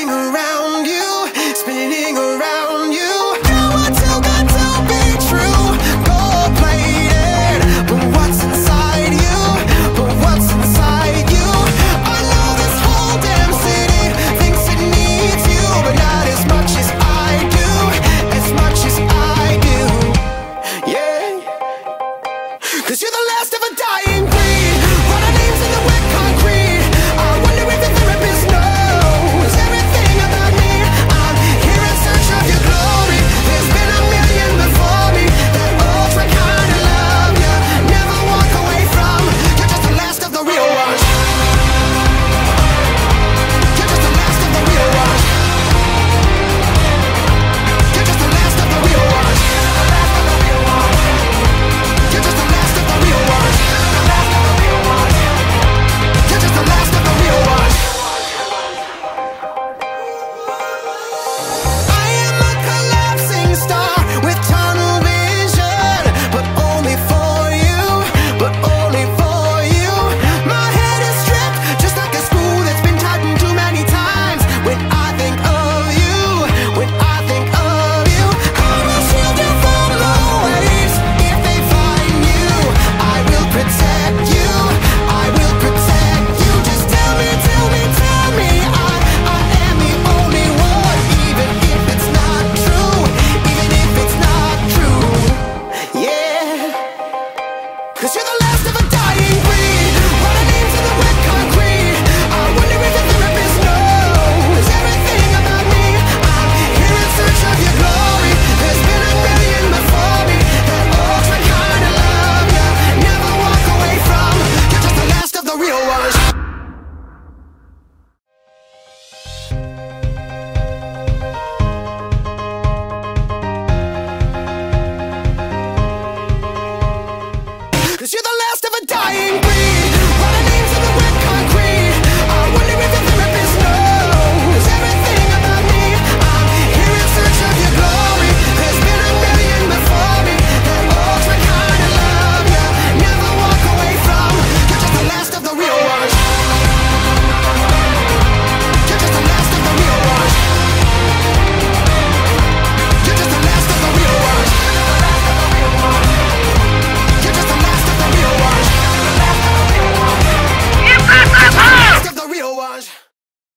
hang around. Cause you're the